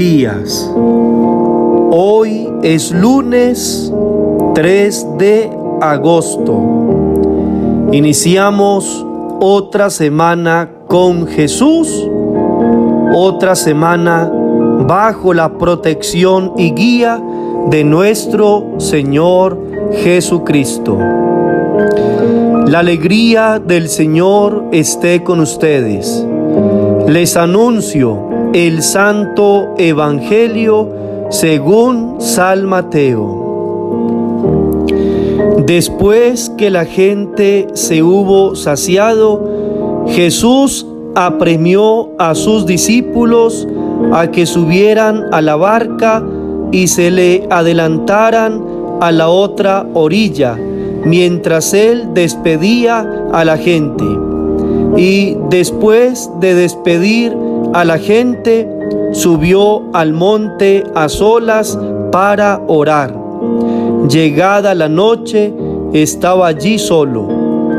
días. Hoy es lunes 3 de agosto. Iniciamos otra semana con Jesús, otra semana bajo la protección y guía de nuestro Señor Jesucristo. La alegría del Señor esté con ustedes. Les anuncio el Santo Evangelio según San Mateo. Después que la gente se hubo saciado, Jesús apremió a sus discípulos a que subieran a la barca y se le adelantaran a la otra orilla, mientras él despedía a la gente. Y después de despedir a la gente, subió al monte a solas para orar. Llegada la noche, estaba allí solo.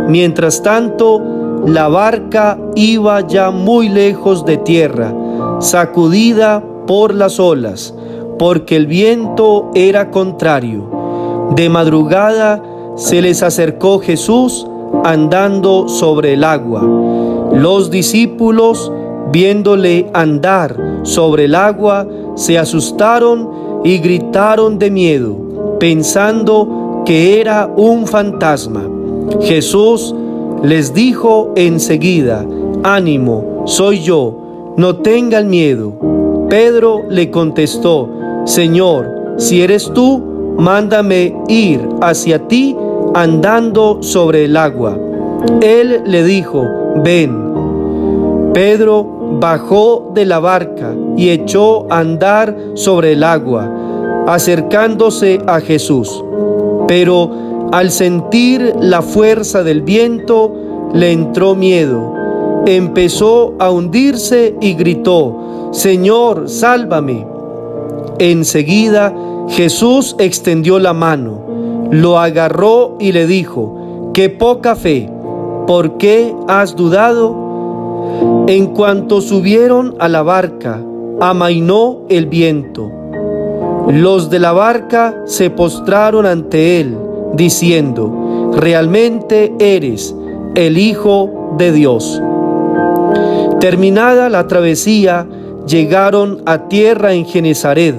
Mientras tanto, la barca iba ya muy lejos de tierra, sacudida por las olas, porque el viento era contrario. De madrugada se les acercó Jesús andando sobre el agua. Los discípulos viéndole andar sobre el agua, se asustaron y gritaron de miedo, pensando que era un fantasma. Jesús les dijo enseguida, ánimo, soy yo, no tengan miedo. Pedro le contestó, Señor, si eres tú, mándame ir hacia ti andando sobre el agua. Él le dijo, ven. Pedro bajó de la barca y echó a andar sobre el agua, acercándose a Jesús. Pero al sentir la fuerza del viento, le entró miedo. Empezó a hundirse y gritó, Señor, sálvame. Enseguida Jesús extendió la mano, lo agarró y le dijo, qué poca fe, ¿por qué has dudado? En cuanto subieron a la barca, amainó el viento. Los de la barca se postraron ante él, diciendo, realmente eres el Hijo de Dios. Terminada la travesía, llegaron a tierra en Genezaret,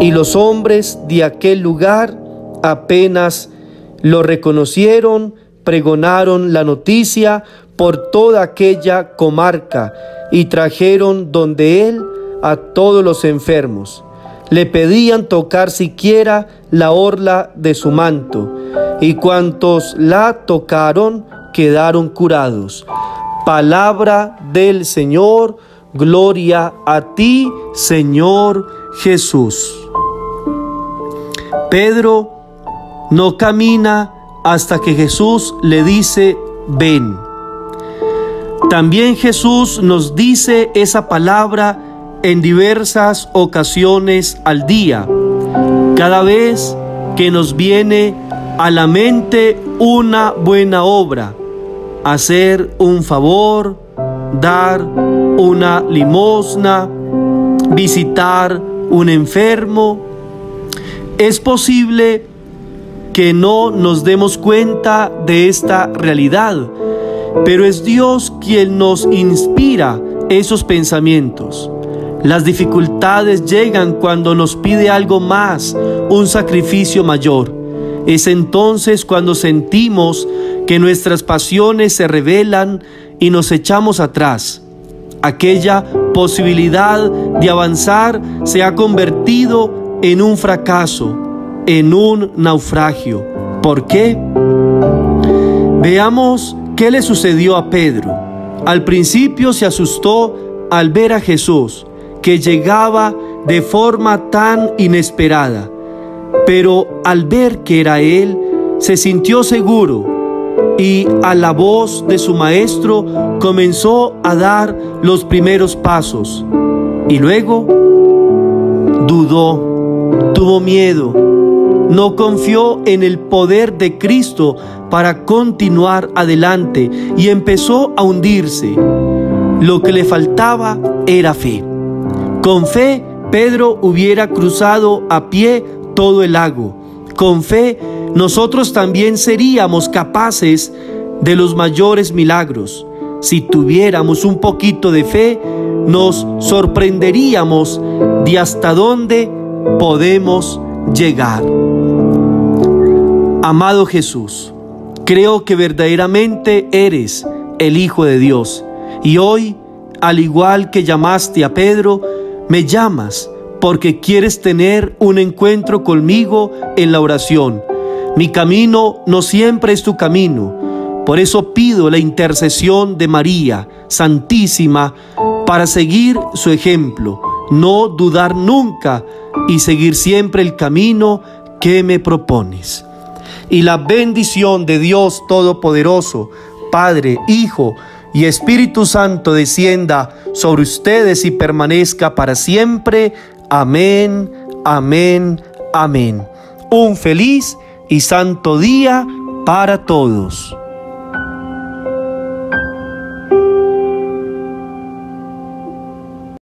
y los hombres de aquel lugar apenas lo reconocieron, pregonaron la noticia por toda aquella comarca y trajeron donde él a todos los enfermos. Le pedían tocar siquiera la orla de su manto, y cuantos la tocaron quedaron curados. Palabra del Señor, gloria a ti, Señor Jesús. Pedro no camina hasta que Jesús le dice, ven. También Jesús nos dice esa palabra en diversas ocasiones al día, cada vez que nos viene a la mente una buena obra, hacer un favor, dar una limosna, visitar un enfermo. Es posible que no nos demos cuenta de esta realidad, pero es Dios quien nos inspira esos pensamientos. Las dificultades llegan cuando nos pide algo más, un sacrificio mayor. Es entonces cuando sentimos que nuestras pasiones se revelan y nos echamos atrás. Aquella posibilidad de avanzar se ha convertido en un fracaso, en un naufragio. ¿Por qué? Veamos ¿Qué le sucedió a Pedro? Al principio se asustó al ver a Jesús, que llegaba de forma tan inesperada, pero al ver que era Él, se sintió seguro y a la voz de su maestro comenzó a dar los primeros pasos. Y luego dudó, tuvo miedo, no confió en el poder de Cristo para continuar adelante y empezó a hundirse. Lo que le faltaba era fe. Con fe Pedro hubiera cruzado a pie todo el lago. Con fe, nosotros también seríamos capaces de los mayores milagros. Si tuviéramos un poquito de fe, nos sorprenderíamos de hasta dónde podemos llegar. Amado Jesús, creo que verdaderamente eres el Hijo de Dios y hoy, al igual que llamaste a Pedro, me llamas porque quieres tener un encuentro conmigo en la oración. Mi camino no siempre es tu camino. Por eso pido la intercesión de María Santísima para seguir su ejemplo, no dudar nunca y seguir siempre el camino que me propones. Y la bendición de Dios Todopoderoso, Padre, Hijo y Espíritu Santo descienda sobre ustedes y permanezca para siempre. Amén, amén, amén. Un feliz y santo día para todos.